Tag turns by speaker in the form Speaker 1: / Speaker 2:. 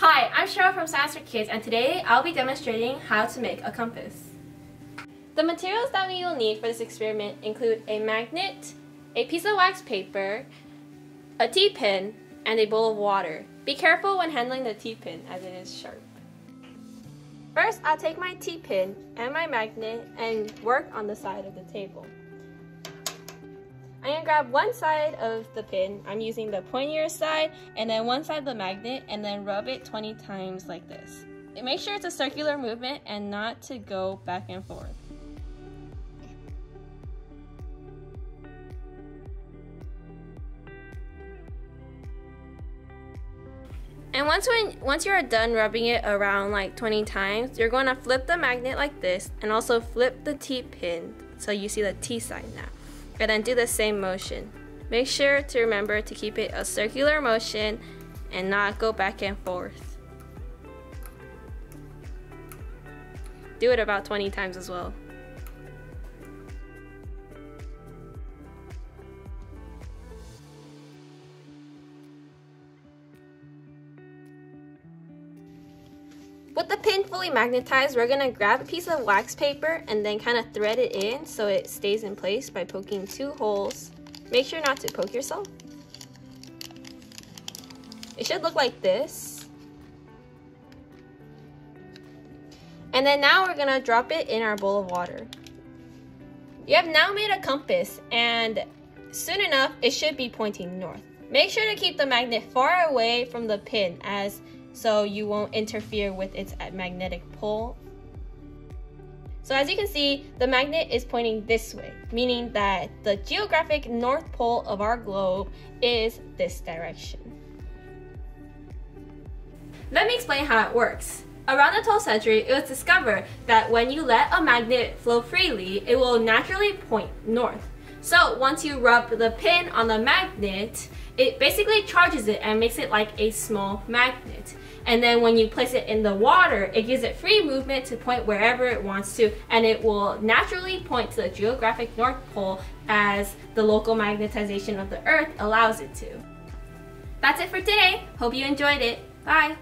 Speaker 1: Hi, I'm Cheryl from Science for Kidz and today I'll be demonstrating how to make a compass. The materials that we will need for this experiment include a magnet, a piece of wax paper, a T-pin, and a bowl of water. Be careful when handling the T-pin as it is sharp. First, I'll take my T-pin and my magnet and work on the side of the table. I'm gonna grab one side of the pin, I'm using the pointier side, and then one side of the magnet, and then rub it 20 times like this. Make sure it's a circular movement and not to go back and forth. And once when once you're done rubbing it around like 20 times, you're going to flip the magnet like this and also flip the T-pin so you see the T side now and then do the same motion. Make sure to remember to keep it a circular motion and not go back and forth. Do it about 20 times as well. With the pin fully magnetized, we're gonna grab a piece of wax paper and then kind of thread it in so it stays in place by poking two holes. Make sure not to poke yourself. It should look like this. And then now we're gonna drop it in our bowl of water. You have now made a compass and soon enough it should be pointing north. Make sure to keep the magnet far away from the pin as so you won't interfere with its magnetic pole. So as you can see, the magnet is pointing this way, meaning that the geographic north pole of our globe is this direction. Let me explain how it works. Around the 12th century, it was discovered that when you let a magnet flow freely, it will naturally point north. So once you rub the pin on the magnet, it basically charges it and makes it like a small magnet. And then when you place it in the water, it gives it free movement to point wherever it wants to, and it will naturally point to the geographic North Pole as the local magnetization of the Earth allows it to. That's it for today. Hope you enjoyed it. Bye.